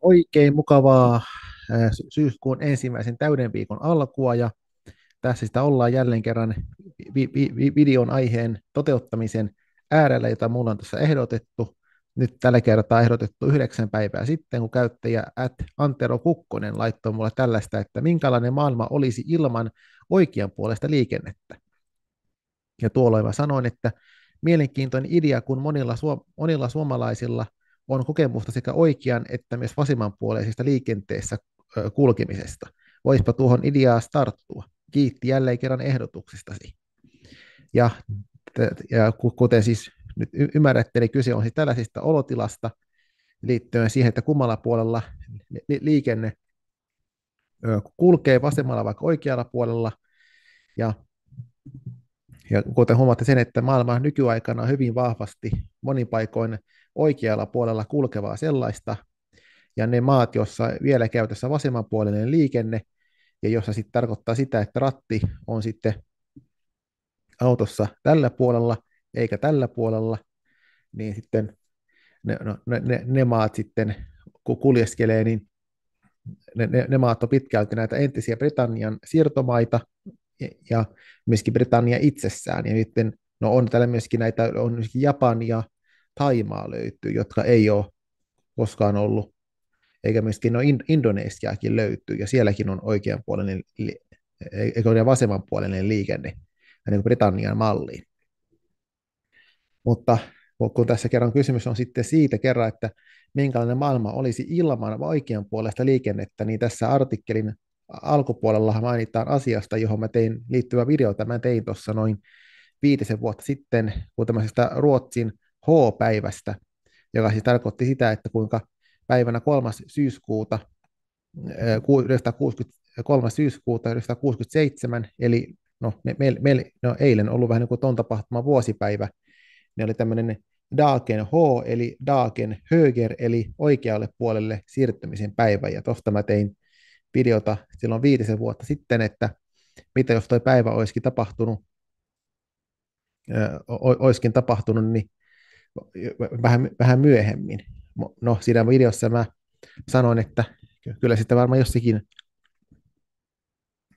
Oikein mukavaa syyskuun ensimmäisen täyden viikon alkua ja tässä sitä ollaan jälleen kerran vi- vi- videon aiheen toteuttamisen äärellä, jota mulla on tässä ehdotettu. Nyt tällä kertaa ehdotettu yhdeksän päivää sitten, kun käyttäjä at Antero Kukkonen laittoi mulle tällaista, että minkälainen maailma olisi ilman oikean puolesta liikennettä. Ja tuolloin mä sanoin, että mielenkiintoinen idea, kun monilla, suom- monilla suomalaisilla on kokemusta sekä oikean että myös vasemmanpuoleisesta liikenteessä kulkemisesta. Voispa tuohon ideaan starttua. Kiitti jälleen kerran ehdotuksestasi. Ja, ja kuten siis nyt ymmärrätte, niin kyse on siis tällaisesta olotilasta liittyen siihen, että kummalla puolella liikenne kulkee vasemmalla vaikka oikealla puolella. Ja, ja kuten huomaatte sen, että maailma nykyaikana on hyvin vahvasti monin paikoin oikealla puolella kulkevaa sellaista, ja ne maat, joissa vielä käytössä vasemmanpuolinen liikenne, ja jossa sitten tarkoittaa sitä, että ratti on sitten autossa tällä puolella eikä tällä puolella, niin sitten ne, no, ne, ne, maat sitten, kun kuljeskelee, niin ne, ne, ne maat on pitkälti näitä entisiä Britannian siirtomaita ja myöskin Britannia itsessään. Ja sitten no on täällä myöskin näitä, on myöskin Japania ja Taimaa löytyy, jotka ei ole koskaan ollut, eikä myöskin no Indonesiakin löytyy, ja sielläkin on oikeanpuolinen, ole vasemmanpuolinen liikenne, niin kuin Britannian malliin. Mutta kun tässä kerran kysymys on sitten siitä kerran, että minkälainen maailma olisi ilman oikean puolesta liikennettä, niin tässä artikkelin alkupuolella mainitaan asiasta, johon mä tein liittyvä video, mä tein tuossa noin viitisen vuotta sitten, kun tämmöisestä Ruotsin H-päivästä, joka siis tarkoitti sitä, että kuinka päivänä 3. syyskuuta 3. syyskuuta 1967, eli no, me, me, me, no eilen ollut vähän niin kuin tuon tapahtuman vuosipäivä, ne oli tämmöinen Dagen H, eli Dagen Höger, eli oikealle puolelle siirtymisen päivä, ja tuosta mä tein videota silloin viitisen vuotta sitten, että mitä jos tuo päivä olisikin tapahtunut, olisikin tapahtunut niin vähän, vähän myöhemmin. No siinä videossa mä sanoin, että kyllä sitten varmaan jossakin,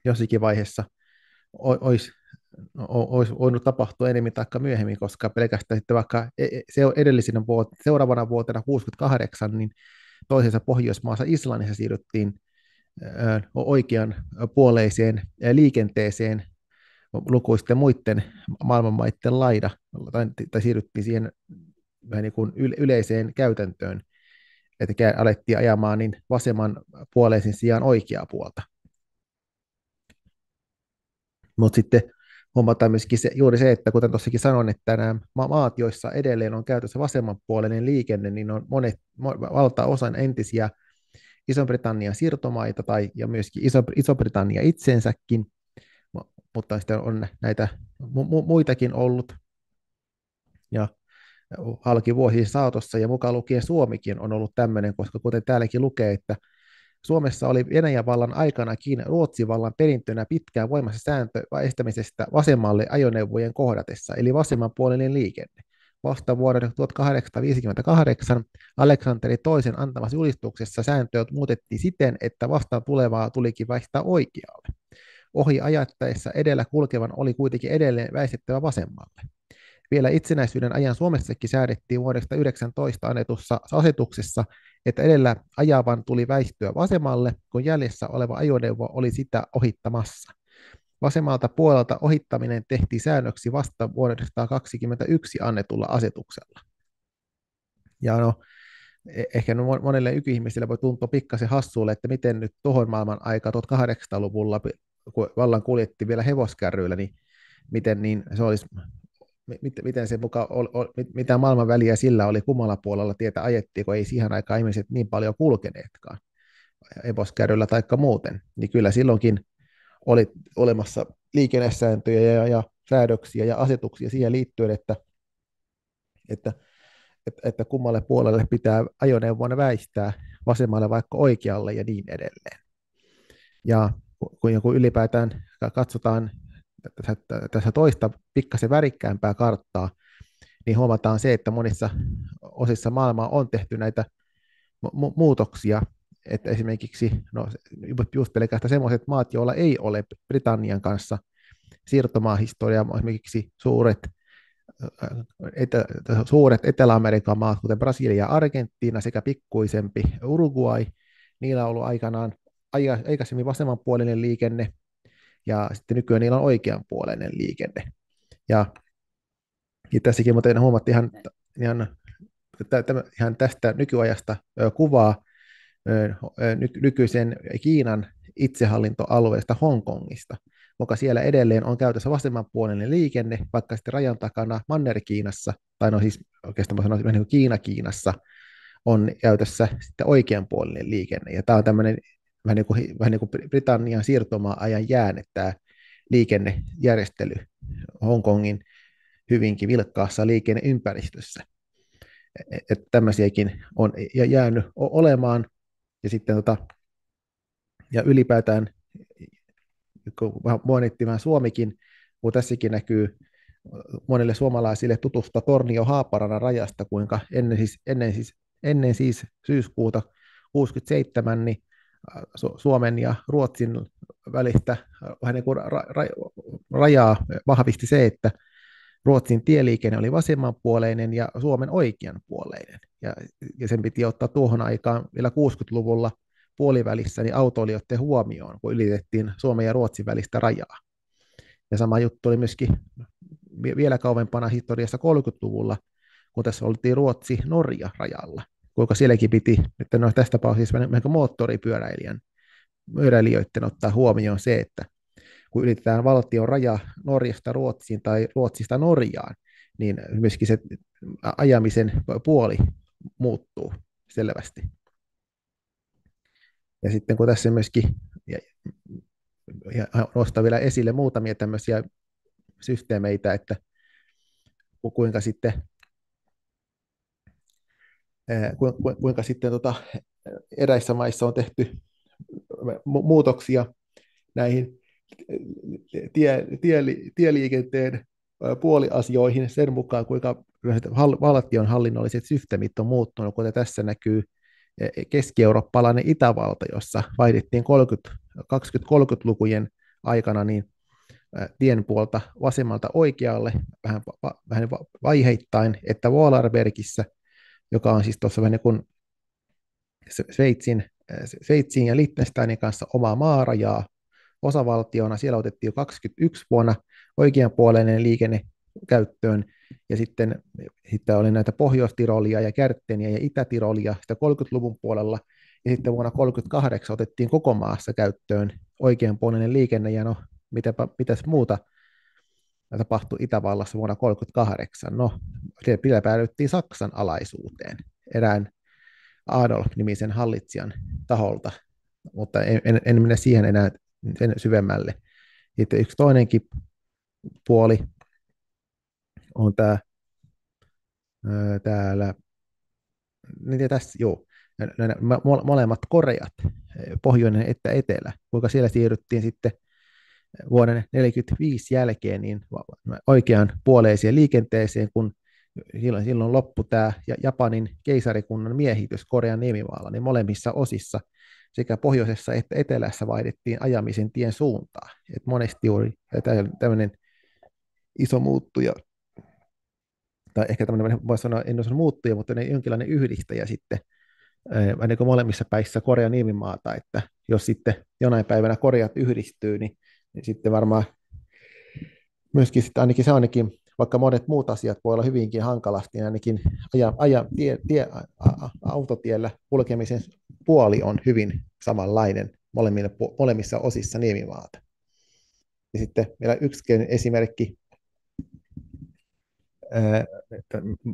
jossakin vaiheessa olisi, olisi voinut tapahtua enemmän tai myöhemmin, koska pelkästään sitten vaikka e, e, se edellisenä vuotena, seuraavana vuotena 68, niin toisessa Pohjoismaassa Islannissa siirryttiin oikean puoleiseen liikenteeseen lukuisten muiden maailmanmaiden laida, tai siirryttiin siihen vähän niin kuin yleiseen käytäntöön, että alettiin ajamaan niin vasemman puoleisin sijaan oikeaa puolta. Mutta sitten huomataan myöskin se, juuri se, että kuten tuossakin sanoin, että nämä maat, joissa edelleen on käytössä vasemmanpuoleinen liikenne, niin on monet, valtaosan entisiä Iso-Britannian siirtomaita tai ja myöskin Iso, Iso-Britannia itsensäkin, mutta sitten on näitä mu- muitakin ollut. Ja halki vuosien saatossa ja mukaan lukien Suomikin on ollut tämmöinen, koska kuten täälläkin lukee, että Suomessa oli Venäjän vallan aikanakin Ruotsin vallan perintönä pitkään voimassa sääntö estämisestä vasemmalle ajoneuvojen kohdatessa, eli vasemmanpuolinen liikenne. Vasta vuoden 1858 Aleksanteri toisen antamassa julistuksessa sääntöä muutettiin siten, että vastaan tulevaa tulikin vaihtaa oikealle. Ohi ajattaessa edellä kulkevan oli kuitenkin edelleen väistettävä vasemmalle. Vielä itsenäisyyden ajan Suomessakin säädettiin vuodesta 19 annetussa asetuksessa, että edellä ajavan tuli väistyä vasemmalle, kun jäljessä oleva ajoneuvo oli sitä ohittamassa. Vasemmalta puolelta ohittaminen tehtiin säännöksi vasta vuodesta 2021 annetulla asetuksella. Ja no, e- ehkä no monelle nykyihmisille voi tuntua pikkasen hassulle, että miten nyt tuohon maailman aika 1800-luvulla, kun vallan kuljettiin vielä hevoskärryillä, niin miten niin se olisi miten se muka, mitä maailman väliä sillä oli kummalla puolella tietä ajettiin, kun ei siihen aikaan ihmiset niin paljon kulkeneetkaan evoskärryllä tai muuten, niin kyllä silloinkin oli olemassa liikennesääntöjä ja, ja säädöksiä ja asetuksia siihen liittyen, että, että, että, että kummalle puolelle pitää ajoneuvon väistää, vasemmalle vaikka oikealle ja niin edelleen. Ja kun, kun ylipäätään katsotaan tässä toista pikkasen värikkäämpää karttaa, niin huomataan se, että monissa osissa maailmaa on tehty näitä mu- muutoksia, että esimerkiksi no, just pelkästään sellaiset maat, joilla ei ole Britannian kanssa siirtomaahistoriaa, esimerkiksi suuret, etä, suuret Etelä-Amerikan maat, kuten Brasilia ja Argentiina sekä pikkuisempi Uruguay, niillä on ollut aikanaan aikaisemmin vasemmanpuolinen liikenne, ja sitten nykyään niillä on oikeanpuoleinen liikenne. Ja, ja tässäkin muuten huomattiin ihan, ihan, ihan tästä nykyajasta kuvaa nykyisen Kiinan itsehallintoalueesta Hongkongista, joka siellä edelleen on käytössä vasemmanpuolinen liikenne, vaikka sitten rajan takana Manner-Kiinassa, tai no siis oikeastaan mä sanoisin niin Kiina-Kiinassa, on käytössä sitten oikeanpuolinen liikenne. Ja tämä on tämmöinen vähän niin kuin, vähän niin kuin Britannian siirtomaa-ajan jäänne tämä liikennejärjestely Hongkongin hyvinkin vilkkaassa liikenneympäristössä. E-, että tämmöisiäkin on jäänyt olemaan, ja sitten tota, ja ylipäätään, kun mainittiin vähän Suomikin, kun tässäkin näkyy monille suomalaisille tutusta Tornio Haaparana rajasta, kuinka ennen siis, ennen siis, ennen siis syyskuuta 67, niin Suomen ja Ruotsin välistä vähän niin kuin ra- ra- rajaa vahvisti se, että Ruotsin tieliikenne oli vasemmanpuoleinen ja Suomen oikeanpuoleinen. Ja, ja sen piti ottaa tuohon aikaan vielä 60-luvulla puolivälissä niin autoilijoiden huomioon, kun ylitettiin Suomen ja Ruotsin välistä rajaa. Ja sama juttu oli myöskin vielä kauempana historiassa 30-luvulla, kun tässä oltiin Ruotsi-Norja rajalla, kuinka sielläkin piti, että no tässä tapauksessa vähän moottoripyöräilijän pyöräilijöiden ottaa huomioon se, että kun ylitetään valtion raja Norjasta Ruotsiin tai Ruotsista Norjaan, niin myöskin se ajamisen puoli muuttuu selvästi. Ja sitten kun tässä myöskin ja, ja nostaa vielä esille muutamia tämmöisiä systeemeitä, että kuinka sitten kuinka sitten tota, eräissä maissa on tehty muutoksia näihin tie, tie, tieliikenteen puoliasioihin sen mukaan, kuinka valtion hallinnolliset systeemit on muuttunut, kuten tässä näkyy keski-eurooppalainen Itävalta, jossa vaihdettiin 20-30-lukujen aikana niin tien puolta vasemmalta oikealle vähän, vähän vaiheittain, että Wallerbergissä, joka on siis tuossa vähän niin kuin Sveitsin, Sveitsin ja Liechtensteinin kanssa omaa maarajaa osavaltiona. Siellä otettiin jo 21 vuonna oikeanpuoleinen liikenne käyttöön, ja sitten, sitten oli näitä Pohjois-Tirolia ja Kärtteniä ja Itä-Tirolia sitä 30-luvun puolella, ja sitten vuonna 1938 otettiin koko maassa käyttöön oikeanpuoleinen liikenne, ja no, mitäpä, mitäs muuta tapahtui Itävallassa vuonna 1938? No, siellä päädyttiin Saksan alaisuuteen erään Adolf-nimisen hallitsijan taholta, mutta en, en, en mene siihen enää sen syvemmälle. Sitten yksi toinenkin puoli on tämä täällä, niin tässä, joo, nämä molemmat Koreat, pohjoinen että etelä, kuinka siellä siirryttiin sitten vuoden 1945 jälkeen niin oikeaan puoleiseen liikenteeseen, kun silloin, silloin loppui tämä Japanin keisarikunnan miehitys Korean niemimaalla, niin molemmissa osissa sekä pohjoisessa että etelässä vaihdettiin ajamisen tien suuntaa. Et monesti juuri tämmöinen iso muuttuja, tai ehkä tämmöinen, voisi sanoa, en osaa muuttuja, mutta ne jonkinlainen yhdistäjä sitten, niin kuin molemmissa päissä Korean niemimaata, että jos sitten jonain päivänä Koreat yhdistyy, niin, niin sitten varmaan myöskin sitten ainakin se ainakin vaikka monet muut asiat voi olla hyvinkin hankalasti, niin ainakin aja, aja, tie, tie, a, autotiellä kulkemisen puoli on hyvin samanlainen molemmissa osissa niemimaata. Ja sitten vielä yksi esimerkki,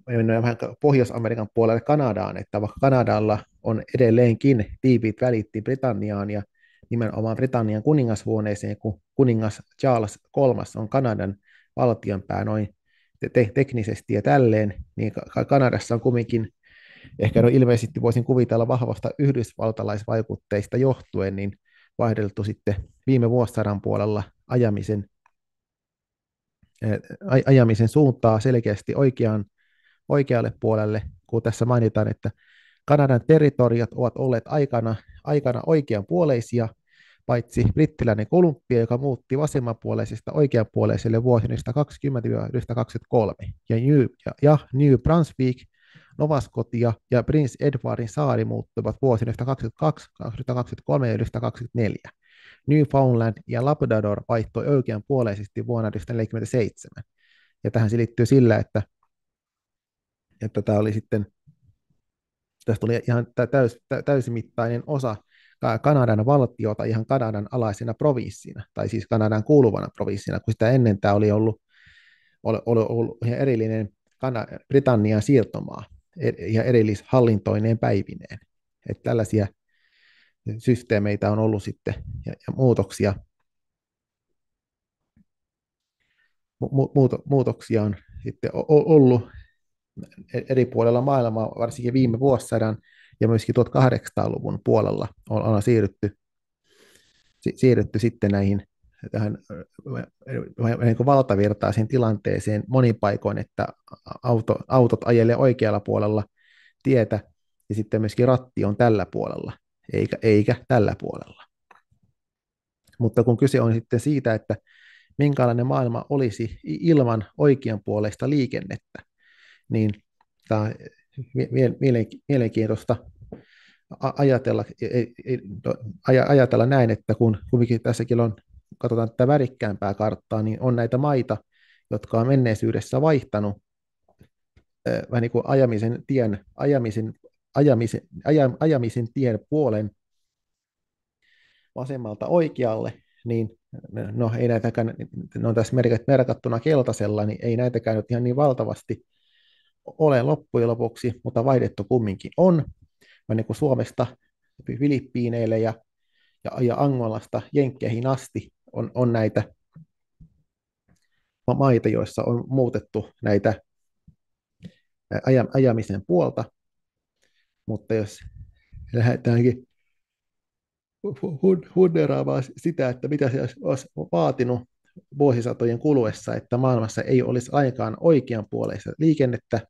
mennään vähän Pohjois-Amerikan puolelle Kanadaan, että vaikka Kanadalla on edelleenkin tiiviit välit Britanniaan ja nimenomaan Britannian kuningashuoneeseen, kun kuningas Charles III on Kanadan valtionpää noin te- teknisesti ja tälleen, niin Kanadassa on kumminkin, ehkä no ilmeisesti voisin kuvitella vahvasta yhdysvaltalaisvaikutteista johtuen, niin vaihdeltu sitten viime vuosisadan puolella ajamisen, ajamisen suuntaa selkeästi oikeaan, oikealle puolelle, kun tässä mainitaan, että Kanadan territoriot ovat olleet aikana, aikana oikeanpuoleisia, paitsi brittiläinen Kolumbia, joka muutti vasemmanpuoleisesta oikeanpuoleiselle vuosina 1920-1923, ja New, ja, ja New Brunswick, Nova-Scotia ja Prince Edwardin saari muuttuvat vuosina 1922, 1923 ja 1924. Newfoundland ja Labrador vaihtoi oikeanpuoleisesti vuonna 1947. Ja tähän se liittyy sillä, että, että tämä oli sitten, tästä tuli ihan täys, täysimittainen osa Kanadan valtiota ihan Kanadan alaisena provinssina, tai siis Kanadan kuuluvana provinssina, kun sitä ennen tämä oli ollut, ollut, ollut, ollut ihan erillinen Britannian siirtomaa ja erillishallintoineen päivineen. Että tällaisia systeemeitä on ollut sitten ja, ja muutoksia. Mu- muutoksia on sitten ollut eri puolella maailmaa, varsinkin viime vuosisadan ja myöskin 1800-luvun puolella on, on siirrytty, siirrytty sitten näihin tähän niin valtavirtaiseen tilanteeseen monin paikoin, että auto, autot ajelee oikealla puolella tietä ja sitten myöskin ratti on tällä puolella, eikä, eikä tällä puolella. Mutta kun kyse on sitten siitä, että minkälainen maailma olisi ilman oikeanpuoleista liikennettä, niin tämä on mielenkiintoista ajatella, ajatella näin, että kun kumminkin tässäkin on, katsotaan tätä värikkäämpää karttaa, niin on näitä maita, jotka on menneisyydessä vaihtanut vähän niin kuin ajamisen tien, ajamisen, ajamisen, ajam, ajamisen tien puolen vasemmalta oikealle, niin no ei näitäkään, ne on tässä merkattuna keltaisella, niin ei näitäkään nyt ihan niin valtavasti ole loppujen lopuksi, mutta vaihdettu kumminkin on. Niin kuin Suomesta Filippiineille ja, ja, ja Angolasta Jenkkeihin asti on, on näitä maita, joissa on muutettu näitä ajamisen puolta, mutta jos lähdetäänkin hunneraamaan sitä, että mitä se olisi vaatinut vuosisatojen kuluessa, että maailmassa ei olisi lainkaan oikeanpuoleista liikennettä,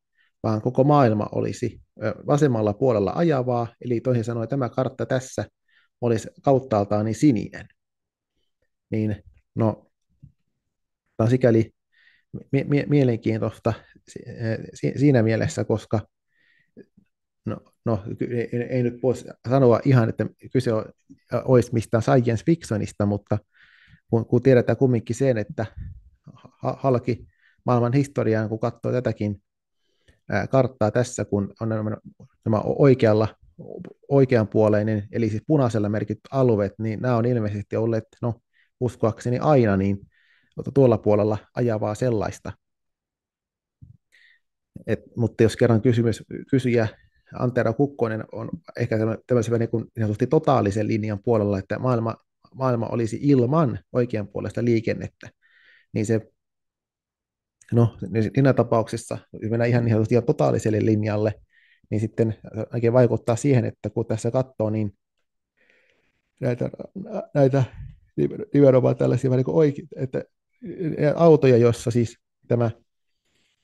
vaan koko maailma olisi vasemmalla puolella ajavaa, eli toisin sanoen tämä kartta tässä olisi kauttaaltaan niin sininen. Niin, no, tämä on sikäli mie- mielenkiintoista siinä mielessä, koska no, no ei, nyt voi sanoa ihan, että kyse olisi mistään science fictionista, mutta kun, kun tiedetään kumminkin sen, että halki maailman historiaan, kun katsoo tätäkin karttaa tässä, kun on nämä oikealla, oikeanpuoleinen, eli siis punaisella merkit alueet, niin nämä on ilmeisesti olleet, no uskoakseni aina, niin tuolla puolella ajavaa sellaista. Et, mutta jos kerran kysymys, kysyjä Antero Kukkonen on ehkä tämmöisen niin kuin, niin totaalisen linjan puolella, että maailma, maailma olisi ilman oikeanpuolesta liikennettä, niin se no siinä tapauksessa, jos mennään ihan, ihan, ihan totaaliselle linjalle, niin sitten ainakin vaikuttaa siihen, että kun tässä katsoo, niin näitä, näitä nimenomaan tällaisia niin oike- että autoja, joissa siis tämä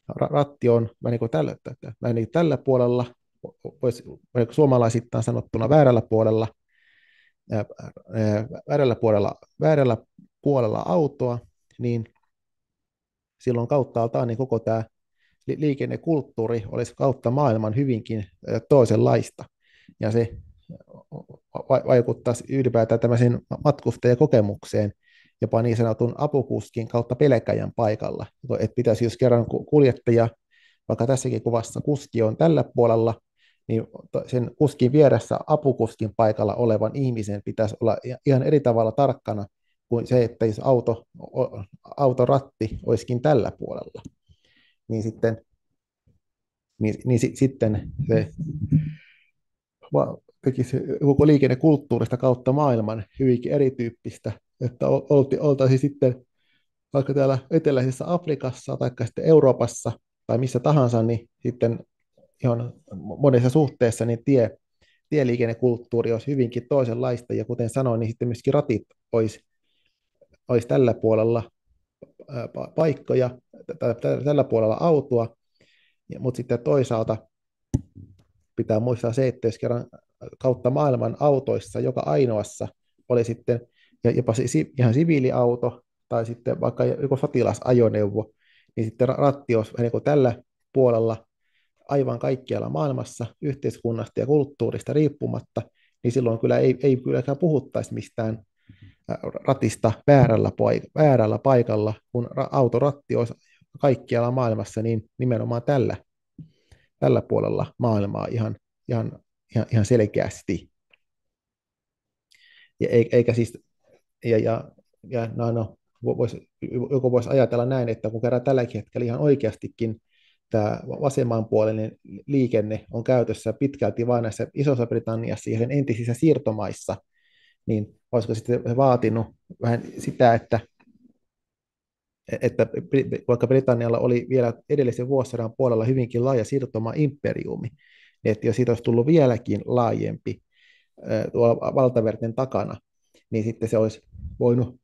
ratti on vähän niin tällä, vähän niin tällä puolella, voisi suomalaisittain sanottuna väärällä puolella, väärällä puolella, väärällä puolella autoa, niin silloin kauttaaltaan niin koko tämä liikennekulttuuri olisi kautta maailman hyvinkin toisenlaista. Ja se vaikuttaisi ylipäätään tämmöiseen matkustajakokemukseen, jopa niin sanotun apukuskin kautta pelkäjän paikalla. Että pitäisi, jos kerran kuljettaja, vaikka tässäkin kuvassa kuski on tällä puolella, niin sen kuskin vieressä apukuskin paikalla olevan ihmisen pitäisi olla ihan eri tavalla tarkkana kuin se, että jos auto, autoratti olisikin tällä puolella, niin sitten, niin, niin si, sitten se tekisi koko liikennekulttuurista kautta maailman hyvinkin erityyppistä, että oltaisiin sitten vaikka täällä eteläisessä Afrikassa tai sitten Euroopassa tai missä tahansa, niin sitten ihan monessa suhteessa niin tie, tieliikennekulttuuri olisi hyvinkin toisenlaista, ja kuten sanoin, niin sitten myöskin ratit olisi olisi tällä puolella paikkoja, tällä puolella autoa, mutta sitten toisaalta pitää muistaa se, että jos kerran kautta maailman autoissa joka ainoassa oli sitten jopa ihan siviiliauto tai sitten vaikka joku sotilasajoneuvo, niin sitten ratti olisi niin kuin tällä puolella aivan kaikkialla maailmassa yhteiskunnasta ja kulttuurista riippumatta, niin silloin kyllä ei, ei kylläkään puhuttaisi mistään ratista väärällä, paik- väärällä paikalla, kun autoratti olisi kaikkialla maailmassa, niin nimenomaan tällä, tällä puolella maailmaa ihan, ihan, ihan, ihan selkeästi. Ja eikä siis, ja, ja, ja no, no, vois, joku voisi ajatella näin, että kun kerran tälläkin hetkellä ihan oikeastikin tämä vasemmanpuolinen liikenne on käytössä pitkälti vain näissä Isossa Britanniassa ja entisissä siirtomaissa, niin olisiko sitten vaatinut vähän sitä, että, että vaikka Britannialla oli vielä edellisen vuosisadan puolella hyvinkin laaja siirtoma-imperiumi, niin että jos siitä olisi tullut vieläkin laajempi tuolla valtaverten takana, niin sitten se olisi voinut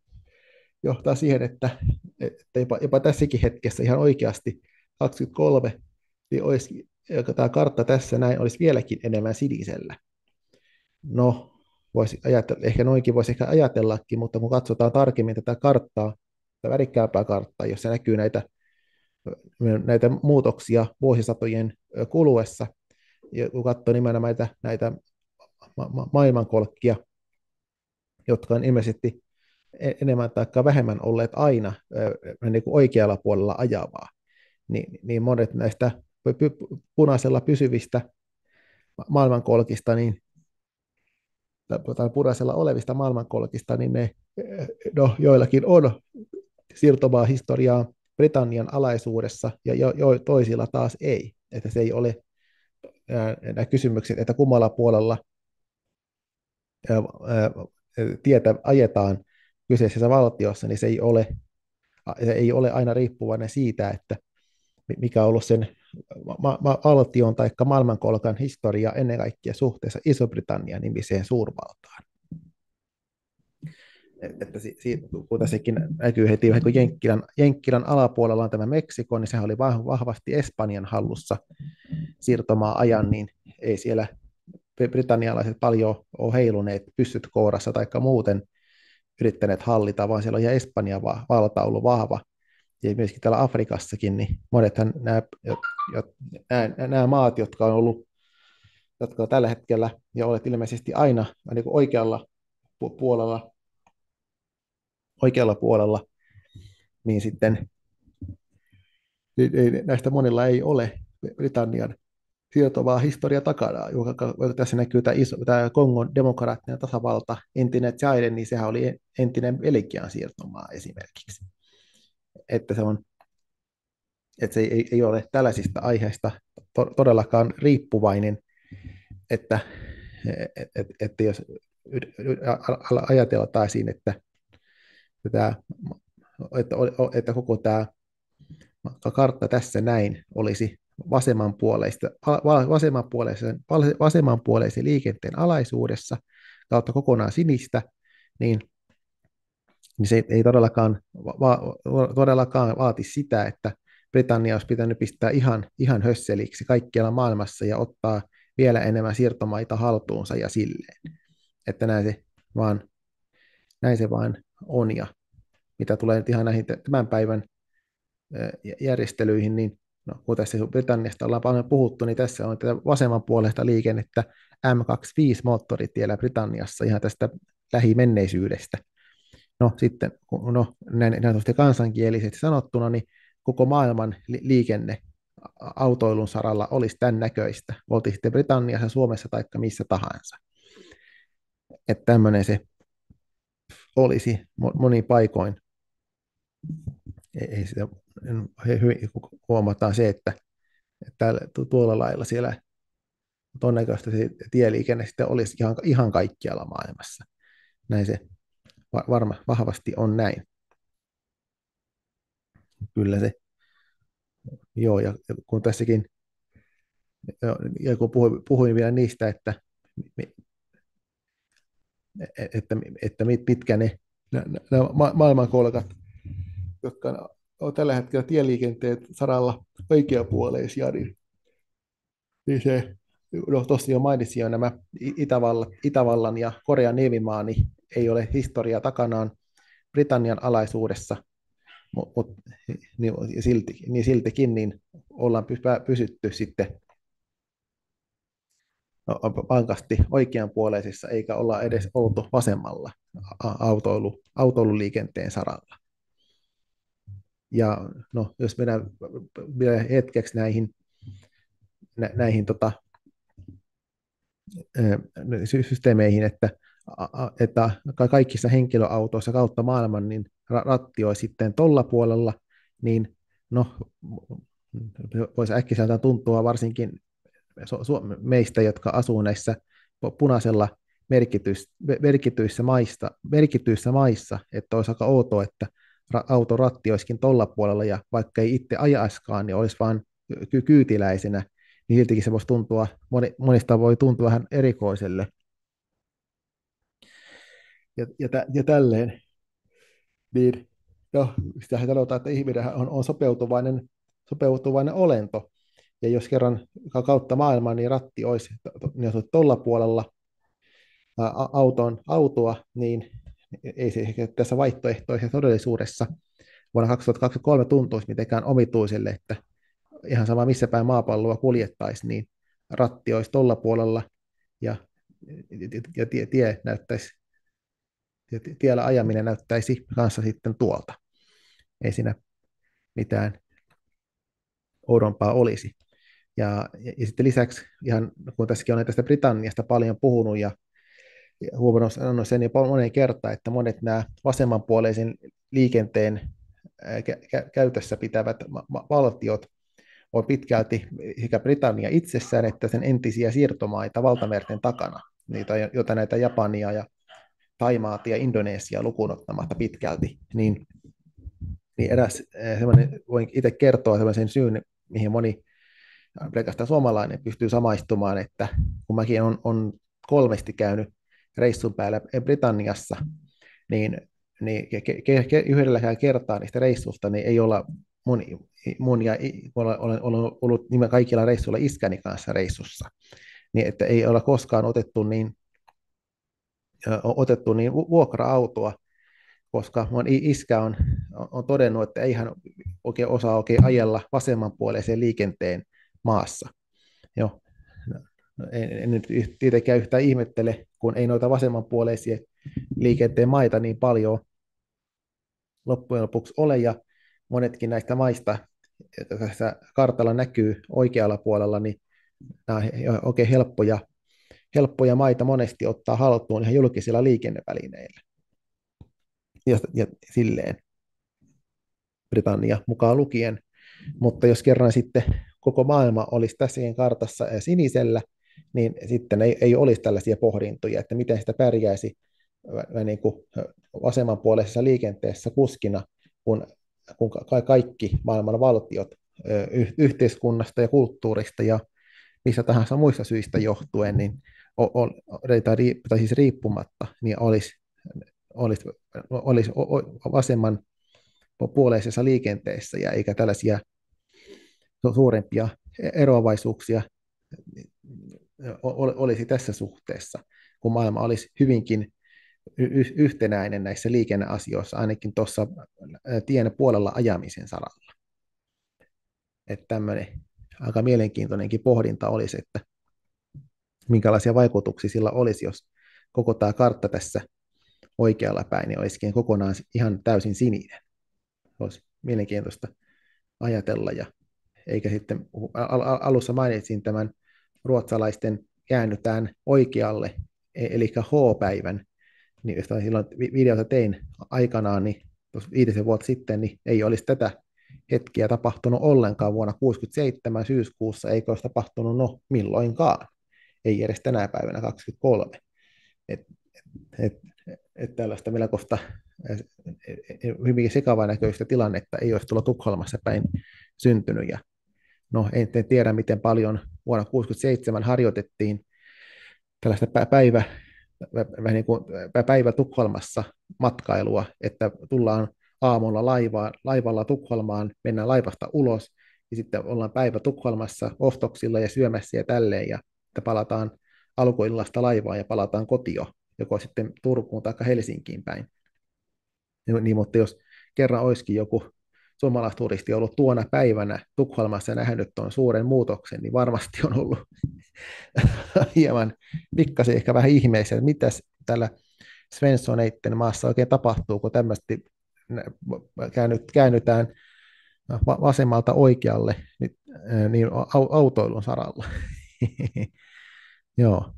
johtaa siihen, että, että jopa, jopa tässäkin hetkessä ihan oikeasti 23, niin olisi, tämä kartta tässä näin olisi vieläkin enemmän sinisellä. No, voisi ajatella, ehkä noinkin voisi ehkä ajatellakin, mutta kun katsotaan tarkemmin tätä karttaa, tätä värikkäämpää karttaa, jossa näkyy näitä, näitä muutoksia vuosisatojen kuluessa, ja kun katsoo nimenomaan näitä, näitä ma- ma- maailmankolkkia, jotka on ilmeisesti e-, enemmän tai vähemmän olleet aina niin kuin oikealla puolella ajavaa, niin, niin monet näistä punaisella pysyvistä maailmankolkista, niin tai punaisella olevista maailmankolkista, niin ne no, joillakin on siirtomaa historiaa Britannian alaisuudessa ja jo, jo, toisilla taas ei. Että se ei ole nämä kysymykset, että kummalla puolella ää, ää, tietä ajetaan kyseisessä valtiossa, niin se ei ole, se ei ole aina riippuvainen siitä, että mikä on ollut sen valtion tai maailmankolkan historia ennen kaikkea suhteessa Iso-Britannian nimiseen suurvaltaan. Että si- si- kun tässäkin näkyy heti kun Jenkkilän, Jenkkilän alapuolella on tämä Meksiko, niin sehän oli vahvasti Espanjan hallussa siirtomaa ajan, niin ei siellä britannialaiset paljon ole heiluneet pystyt kourassa tai muuten yrittäneet hallita, vaan siellä on ihan Espanjan valta ollut vahva ja myöskin täällä Afrikassakin, niin monethan nämä, nämä, nämä maat, jotka on ollut, jotka on tällä hetkellä ja olet ilmeisesti aina niin kuin oikealla puolella, oikealla puolella, niin sitten niin, niin näistä monilla ei ole Britannian siirtovaa historia takana, joka tässä näkyy tämä, iso, tämä Kongon demokraattinen tasavalta, entinen Tsaiden, niin sehän oli entinen Belgian siirtomaa esimerkiksi että se on että se ei, ei ole tällaisista aiheista to, todellakaan riippuvainen, että, et, et, että jos ajateltaisiin, että, että, että, että koko tämä kartta tässä näin olisi vasemmanpuoleista, vasemmanpuoleisen, vasemmanpuoleisen liikenteen alaisuudessa kautta kokonaan sinistä, niin niin se ei todellakaan, va, todellakaan vaati sitä, että Britannia olisi pitänyt pistää ihan, ihan hösseliksi kaikkialla maailmassa ja ottaa vielä enemmän siirtomaita haltuunsa ja silleen. Että näin se vaan, näin se vaan on. Ja mitä tulee nyt ihan näihin tämän päivän järjestelyihin, niin no, kun tässä Britanniasta ollaan paljon puhuttu, niin tässä on tätä vasemman puolesta liikennettä M25-moottoritiellä Britanniassa ihan tästä lähimenneisyydestä. No sitten, no, näin, näin kansankielisesti sanottuna, niin koko maailman liikenne autoilun saralla olisi tämän näköistä. Oltiin sitten Britanniassa, Suomessa tai missä tahansa. Että tämmöinen se olisi monin paikoin. Ei sitä, hyvin huomataan se, että, että tuolla lailla siellä todennäköisesti se tieliikenne sitten olisi ihan, ihan kaikkialla maailmassa. Näin se varma, vahvasti on näin. Kyllä se, joo, ja kun tässäkin, ja kun puhuin, puhuin vielä niistä, että, että, että mitkä ne nämä maailmankolkat, jotka on tällä hetkellä tieliikenteen saralla oikeapuoleisia, niin, niin se no, tuossa jo mainitsin jo nämä Itävallan, Itävallan ja Korean niemimaa, niin ei ole historiaa takanaan Britannian alaisuudessa, mutta niin, silti, niin siltikin niin ollaan pysytty sitten vankasti oikeanpuoleisessa, eikä olla edes oltu vasemmalla autoilu, autoiluliikenteen saralla. Ja no, jos mennään vielä hetkeksi näihin, nä, näihin tota, systeemeihin, että, että kaikissa henkilöautoissa kautta maailman niin ratti olisi sitten tuolla puolella, niin no, voisi äkkiseltään tuntua varsinkin meistä, jotka asuu näissä punaisella merkityissä, maissa, merkityissä maissa, että olisi aika outoa, että ratti olisikin tuolla puolella ja vaikka ei itse ajaiskaan, niin olisi vain kyytiläisenä, niin siltikin se voisi tuntua, monista voi tuntua vähän erikoiselle. Ja, ja, ja tälleen, niin jo, sitä sanotaan, että ihminen on, on sopeutuvainen, sopeutuvainen olento, ja jos kerran kautta maailmaa, niin ratti olisi niin tuolla puolella auton, autoa, niin ei se tässä vaihtoehtoisessa todellisuudessa vuonna 2023 tuntuisi mitenkään omituiselle, että ihan sama missä päin maapalloa kuljettaisiin, niin ratti olisi tuolla puolella ja, ja tie, tie näyttäisi, tiellä ajaminen näyttäisi kanssa sitten tuolta. Ei siinä mitään oudompaa olisi. Ja, ja, ja sitten lisäksi, ihan kun tässäkin on tästä Britanniasta paljon puhunut ja, ja huomannut sen jo moneen kertaan, että monet nämä vasemmanpuoleisen liikenteen kä- käytössä pitävät ma- valtiot on pitkälti sekä Britannia itsessään että sen entisiä siirtomaita valtamerten takana, niitä, joita näitä Japania ja Taimaatia ja Indonesia lukuun ottamatta pitkälti, niin, niin eräs voin itse kertoa sellaisen syyn, mihin moni pelkästään suomalainen pystyy samaistumaan, että kun mäkin on, on kolmesti käynyt reissun päällä Britanniassa, niin, niin ke, ke, ke, yhdelläkään kertaa niistä reissusta niin ei olla mun, mun ja olen, olen ollut nimen kaikilla reissuilla iskäni kanssa reissussa, niin että ei olla koskaan otettu niin, otettu niin vuokra-autoa, koska mun iskä on, on todennut, että ei hän oikein osaa oikein ajella vasemmanpuoleiseen liikenteen maassa. Jo. No, no, en, en nyt tietenkään yhtään ihmettele, kun ei noita vasemmanpuoleisia liikenteen maita niin paljon loppujen lopuksi ole, ja monetkin näistä maista, tässä kartalla näkyy oikealla puolella, niin nämä on oikein helppoja, helppoja maita monesti ottaa haltuun ihan julkisilla liikennevälineillä. Ja, ja silleen Britannia mukaan lukien. Mutta jos kerran sitten koko maailma olisi tässä kartassa sinisellä, niin sitten ei, ei olisi tällaisia pohdintoja, että miten sitä pärjäisi niin kuin vasemmanpuoleisessa liikenteessä kuskina, kun, kun kaikki maailman valtiot yhteiskunnasta ja kulttuurista ja missä tahansa muista syistä johtuen, niin tai, siis riippumatta, niin olisi, olisi, olisi vasemman puoleisessa liikenteessä ja eikä tällaisia suurempia eroavaisuuksia olisi tässä suhteessa, kun maailma olisi hyvinkin yhtenäinen näissä liikenneasioissa, ainakin tuossa tien puolella ajamisen saralla. Että tämmöinen aika mielenkiintoinenkin pohdinta olisi, että minkälaisia vaikutuksia sillä olisi, jos koko tämä kartta tässä oikealla päin niin olisikin kokonaan ihan täysin sininen. Olisi mielenkiintoista ajatella ja eikä sitten alussa mainitsin tämän ruotsalaisten käännytään oikealle, e, eli H-päivän, niin jos silloin videota tein aikanaan, niin viitisen vuotta sitten, niin ei olisi tätä hetkiä tapahtunut ollenkaan. Vuonna 67 syyskuussa, eikä olisi tapahtunut no milloinkaan, ei edes tänä päivänä 23. Et, et, et, tällaista melkoista hyvin sekavaa näköistä tilannetta ei olisi tuolla Tukholmassa päin syntynyt, ja no en, tiedä miten paljon vuonna 1967 harjoitettiin tällaista päivä, vähän niin kuin päivä Tukholmassa matkailua, että tullaan aamulla laivaan, laivalla Tukholmaan, mennään laivasta ulos ja sitten ollaan päivä Tukholmassa ostoksilla ja syömässä ja tälleen ja että palataan alkuillasta laivaan ja palataan kotio, joko sitten Turkuun tai Helsinkiin päin. Niin, mutta jos kerran olisikin joku suomalaisturisti ollut tuona päivänä Tukholmassa ja nähnyt tuon suuren muutoksen, niin varmasti on ollut hieman pikkasen ehkä vähän ihmeessä, että mitäs tällä Svenssoneitten maassa oikein tapahtuu, kun tämmöistä käännytään vasemmalta oikealle niin, niin autoilun saralla. joo.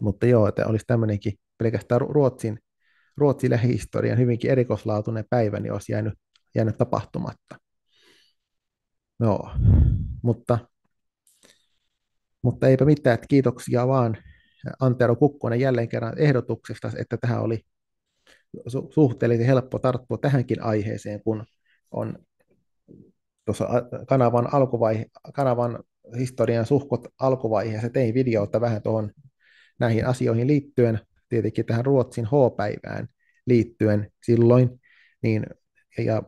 Mutta joo, että olisi tämmöinenkin pelkästään Ruotsin, Ruotsin lähihistorian hyvinkin erikoislaatuinen päivä, niin olisi jäänyt, jäänyt tapahtumatta. Joo, mutta, mutta eipä mitään, että kiitoksia vaan Antero Kukkonen jälleen kerran ehdotuksesta, että tähän oli su- suhteellisen helppo tarttua tähänkin aiheeseen, kun on tuossa kanavan, alkuvaihe, kanavan historian suhkot alkuvaiheessa tein videota vähän tuohon näihin asioihin liittyen, tietenkin tähän Ruotsin H-päivään liittyen silloin, niin ja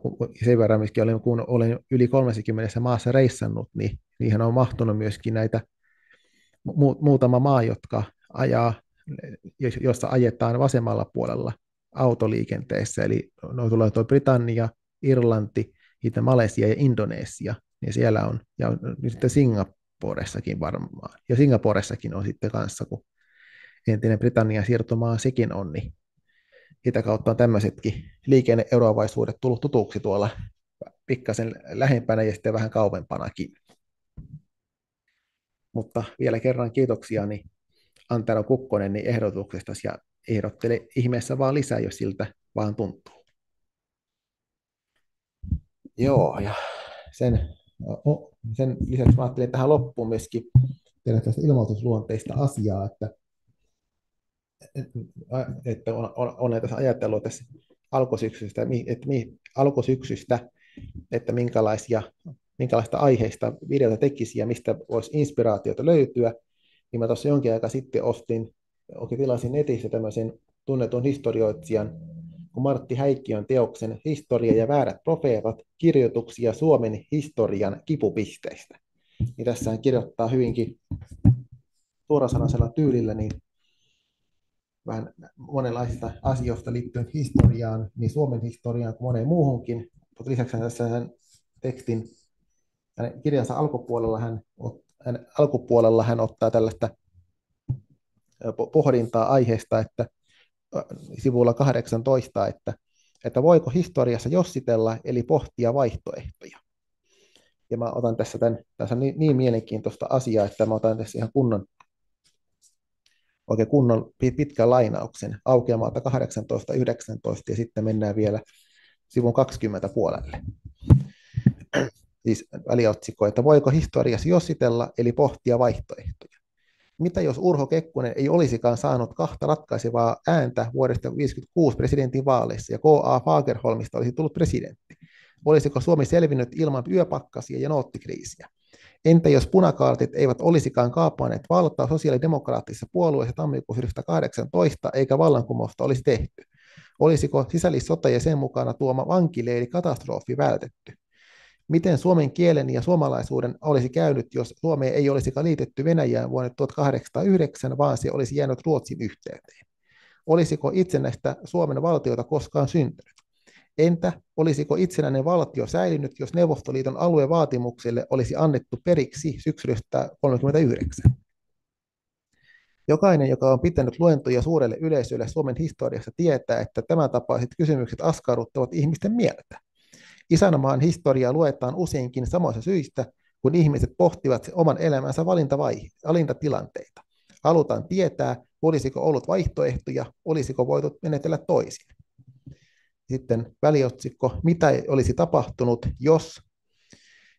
sen verran, miskin olen, kun olen yli 30 maassa reissannut, niin niihin on mahtunut myöskin näitä mu- muutama maa, jotka ajaa, jossa ajetaan vasemmalla puolella autoliikenteessä, eli no, tulee tuo Britannia, Irlanti, sitten Malesia ja Indonesia, niin siellä on, ja sitten Singaporessakin varmaan, ja Singaporessakin on sitten kanssa, kun entinen Britannian siirtomaa sekin on, niin sitä kautta on tämmöisetkin liikenneeroavaisuudet tullut tutuksi tuolla pikkasen lähempänä ja sitten vähän kauempanakin. Mutta vielä kerran kiitoksia niin Antero Kukkonen niin ehdotuksesta ja ehdottele ihmeessä vaan lisää, jos siltä vaan tuntuu. Joo, ja sen, sen lisäksi mä ajattelin tähän loppuun myöskin tehdä tästä ilmoitusluonteista asiaa, että, että olen, olen tässä ajatellut tässä alkusyksystä, että, alkusyksystä, että minkälaisia, minkälaista aiheista videota tekisi ja mistä voisi inspiraatiota löytyä, niin mä tuossa jonkin aika sitten ostin, oikein tilasin netissä tämmöisen tunnetun historioitsijan kun Martti Häikkiön teoksen Historia ja väärät profeetat, kirjoituksia Suomen historian kipupisteistä. Niin tässä hän kirjoittaa hyvinkin suorasanaisella tyylillä niin vähän monenlaisista asioista liittyen historiaan, niin Suomen historiaan kuin moneen muuhunkin. Mutta lisäksi tässä hän tekstin hänen kirjansa alkupuolella hän, hän, alkupuolella hän ottaa tällaista pohdintaa aiheesta, että sivulla 18, että, että voiko historiassa jossitella, eli pohtia vaihtoehtoja. Ja mä otan tässä tämän, tässä niin, niin mielenkiintoista asiaa, että mä otan tässä ihan kunnon, oikein kunnon pitkän lainauksen aukeamalta 18, 19 ja sitten mennään vielä sivun 20 puolelle. Siis väliotsikko, että voiko historiassa jossitella, eli pohtia vaihtoehtoja mitä jos Urho Kekkonen ei olisikaan saanut kahta ratkaisevaa ääntä vuodesta 1956 presidentin vaaleissa ja K.A. Fagerholmista olisi tullut presidentti? Olisiko Suomi selvinnyt ilman yöpakkasia ja noottikriisiä? Entä jos punakaartit eivät olisikaan kaapaneet valtaa sosiaalidemokraattisessa puolueessa tammikuussa 1918 eikä vallankumousta olisi tehty? Olisiko sisällissota ja sen mukana tuoma vankileiri katastrofi vältetty? Miten suomen kielen ja suomalaisuuden olisi käynyt, jos Suomeen ei olisikaan liitetty Venäjään vuonna 1809, vaan se olisi jäänyt Ruotsin yhteyteen? Olisiko itsenäistä Suomen valtiota koskaan syntynyt? Entä olisiko itsenäinen valtio säilynyt, jos Neuvostoliiton aluevaatimukselle olisi annettu periksi syksystä 1939? Jokainen, joka on pitänyt luentoja suurelle yleisölle Suomen historiassa, tietää, että tämän tapaiset kysymykset askarruttavat ihmisten mieltä. Isänmaan historiaa luetaan useinkin samoissa syistä, kun ihmiset pohtivat oman elämänsä valintatilanteita. Halutaan tietää, olisiko ollut vaihtoehtoja, olisiko voitu menetellä toisin. Sitten väliotsikko, mitä olisi tapahtunut, jos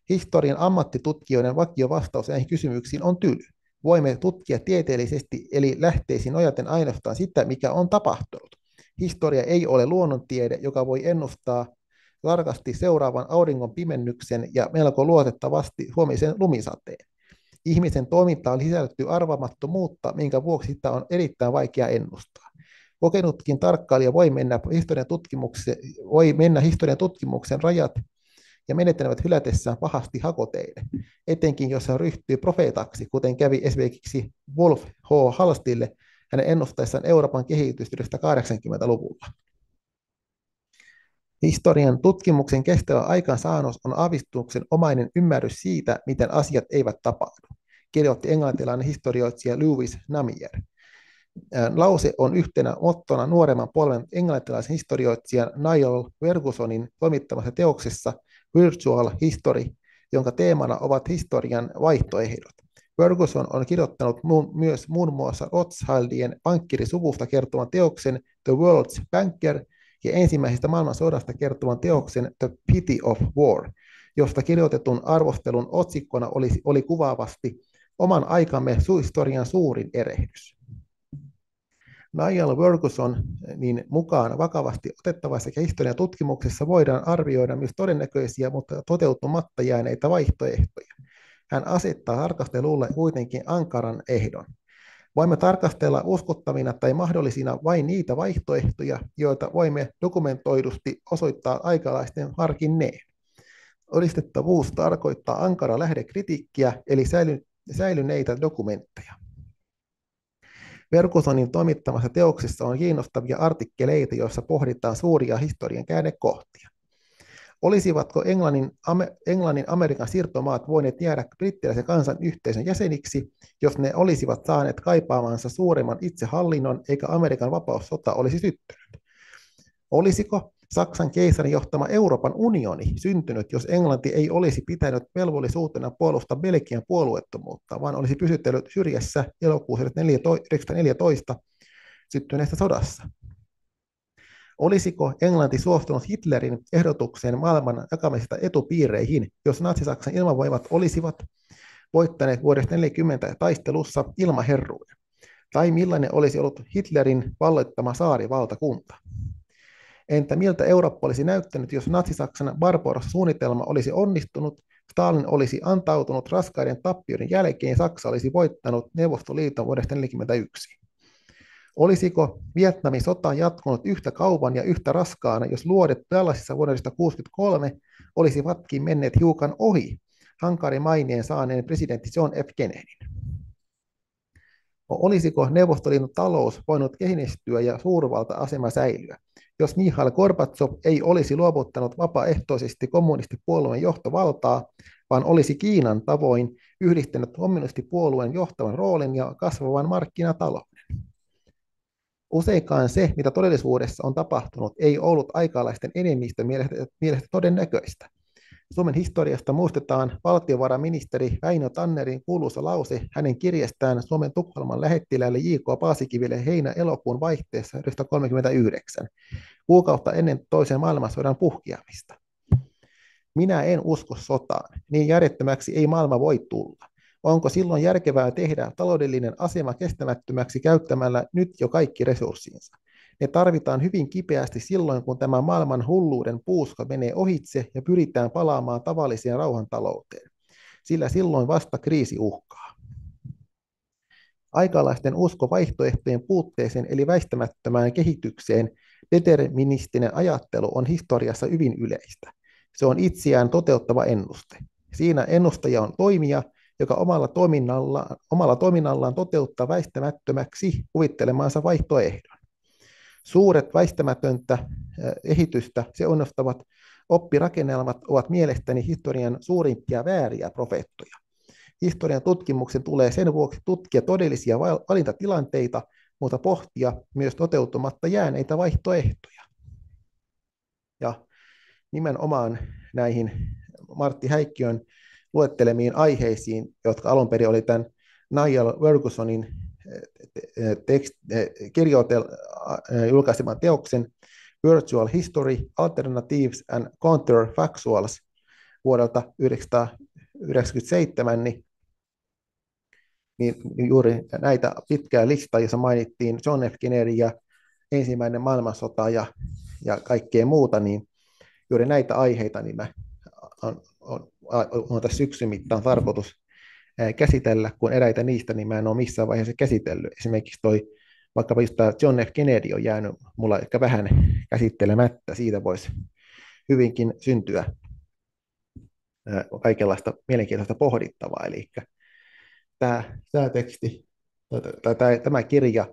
historian ammattitutkijoiden vakio vastaus näihin kysymyksiin on tyly. Voimme tutkia tieteellisesti, eli lähteisiin nojaten ainoastaan sitä, mikä on tapahtunut. Historia ei ole luonnontiede, joka voi ennustaa tarkasti seuraavan auringon pimennyksen ja melko luotettavasti huomisen lumisateen. Ihmisen toimintaan sisältyy arvaamattomuutta, minkä vuoksi sitä on erittäin vaikea ennustaa. Kokenutkin tarkkailija voi mennä historian tutkimuksen, voi mennä historian tutkimuksen rajat ja menettelevät hylätessään pahasti hakoteille, etenkin jos hän ryhtyy profeetaksi, kuten kävi esimerkiksi Wolf H. Halstille hänen ennustaessaan Euroopan kehitystä 80-luvulla. Historian tutkimuksen kestävä aikaansaannos on avistuksen omainen ymmärrys siitä, miten asiat eivät tapahdu, kirjoitti englantilainen historioitsija Lewis Namier. Lause on yhtenä mottona nuoremman polven englantilaisen historioitsijan Niall Fergusonin toimittamassa teoksessa Virtual History, jonka teemana ovat historian vaihtoehdot. Ferguson on kirjoittanut muun, myös muun muassa Rothschildien pankkirisuvusta kertovan teoksen The World's Banker ja ensimmäisestä maailmansodasta kertovan teoksen The Pity of War, josta kirjoitetun arvostelun otsikkona oli, oli kuvaavasti oman aikamme historian suurin erehdys. Niall Ferguson niin mukaan vakavasti otettavassa historian tutkimuksessa voidaan arvioida myös todennäköisiä, mutta toteutumatta jääneitä vaihtoehtoja. Hän asettaa tarkastelulle kuitenkin ankaran ehdon. Voimme tarkastella uskottavina tai mahdollisina vain niitä vaihtoehtoja, joita voimme dokumentoidusti osoittaa aikalaisten harkinneen. Olistettavuus tarkoittaa ankara lähdekritiikkiä, eli säilyneitä dokumentteja. Fergusonin toimittamassa teoksessa on kiinnostavia artikkeleita, joissa pohditaan suuria historian käännekohtia. Olisivatko Englannin, Englannin Amerikan siirtomaat voineet jäädä brittiläisen kansan yhteisön jäseniksi, jos ne olisivat saaneet kaipaamansa suuremman itsehallinnon eikä Amerikan vapaussota olisi syttynyt? Olisiko Saksan keisarin johtama Euroopan unioni syntynyt, jos Englanti ei olisi pitänyt velvollisuutena puolustaa Belgian puolueettomuutta, vaan olisi pysytellyt syrjässä elokuussa 1914 syttyneessä sodassa? Olisiko Englanti suostunut Hitlerin ehdotukseen maailman jakamisesta etupiireihin, jos Natsi-Saksan ilmavoimat olisivat voittaneet vuodesta 1940 taistelussa ilmaherruuden? Tai millainen olisi ollut Hitlerin valloittama saarivaltakunta? Entä miltä Eurooppa olisi näyttänyt, jos Natsi-Saksan Barbaros-suunnitelma olisi onnistunut, Stalin olisi antautunut raskaiden tappioiden jälkeen ja Saksa olisi voittanut Neuvostoliiton vuodesta 1941? Olisiko Vietnamin sota jatkunut yhtä kauan ja yhtä raskaana, jos luodet Dallasissa vuodesta 1963 olisivatkin menneet hiukan ohi hankari maineen saaneen presidentti John F. Kennedyn? Olisiko Neuvostoliiton talous voinut kehinestyä ja suurvalta-asema säilyä, jos Mihail Gorbatsov ei olisi luovuttanut vapaaehtoisesti kommunistipuolueen johtovaltaa, vaan olisi Kiinan tavoin yhdistänyt kommunistipuolueen johtavan roolin ja kasvavan markkinatalouden? Useinkaan se, mitä todellisuudessa on tapahtunut, ei ollut aikalaisten enemmistön mielestä, mielestä todennäköistä. Suomen historiasta muistetaan valtiovarainministeri Väinö Tannerin kuuluisa lause hänen kirjestään Suomen Tukholman lähettiläälle J.K. Paasikiville heinä-elokuun vaihteessa 1939, kuukautta ennen toisen maailmansodan puhkeamista. Minä en usko sotaan, niin järjettömäksi ei maailma voi tulla. Onko silloin järkevää tehdä taloudellinen asema kestämättömäksi käyttämällä nyt jo kaikki resurssinsa? Ne tarvitaan hyvin kipeästi silloin, kun tämä maailman hulluuden puuska menee ohitse ja pyritään palaamaan tavalliseen rauhantalouteen, sillä silloin vasta kriisi uhkaa. Aikalaisten usko vaihtoehtojen puutteeseen eli väistämättömään kehitykseen deterministinen ajattelu on historiassa hyvin yleistä. Se on itseään toteuttava ennuste. Siinä ennustaja on toimija, joka omalla, toiminnallaan, omalla toiminnallaan toteuttaa väistämättömäksi kuvittelemansa vaihtoehdon. Suuret väistämätöntä kehitystä se onnostavat oppirakennelmat ovat mielestäni historian suurimpia vääriä profeettoja. Historian tutkimuksen tulee sen vuoksi tutkia todellisia valintatilanteita, mutta pohtia myös toteutumatta jääneitä vaihtoehtoja. Ja nimenomaan näihin Martti Häikkiön luettelemiin aiheisiin, jotka alun perin oli tämän Niall Fergusonin tekst, kirjoitel, julkaiseman teoksen Virtual History, Alternatives and Counterfactuals vuodelta 1997, niin, niin juuri näitä pitkää listaa, jossa mainittiin John F. Kennedy ja ensimmäinen maailmansota ja, ja kaikkea muuta, niin juuri näitä aiheita niin mä on, on, on, tässä syksyn mittaan tarkoitus käsitellä, kun eräitä niistä niin mä en ole missään vaiheessa käsitellyt. Esimerkiksi toi, vaikka just tämä John F. Kennedy on jäänyt mulla ehkä vähän käsittelemättä, siitä voisi hyvinkin syntyä kaikenlaista mielenkiintoista pohdittavaa. Eli tämä, tämä teksti, tämä, tämä kirja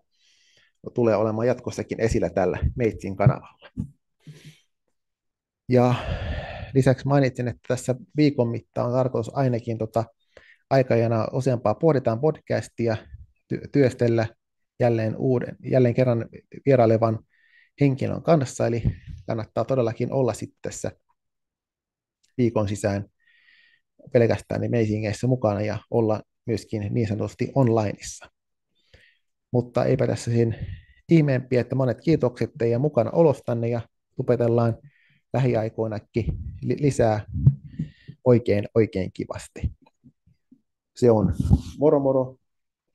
tulee olemaan jatkossakin esillä tällä Meitsin kanavalla. Ja lisäksi mainitsin, että tässä viikon mittaan on tarkoitus ainakin tota, aikajana useampaa pohditaan podcastia ty- työstellä jälleen, uuden, jälleen kerran vierailevan henkilön kanssa, eli kannattaa todellakin olla sitten tässä viikon sisään pelkästään Amazingeissä mukana ja olla myöskin niin sanotusti onlineissa. Mutta eipä tässä sen ihmeempiä, että monet kiitokset teidän mukana olostanne ja tupetellaan lähiaikoinakin lisää oikein, oikein kivasti. Se on moro moro,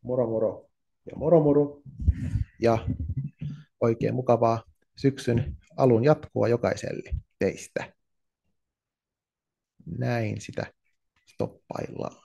moro moro ja moro moro. Ja oikein mukavaa syksyn alun jatkoa jokaiselle teistä. Näin sitä stoppaillaan.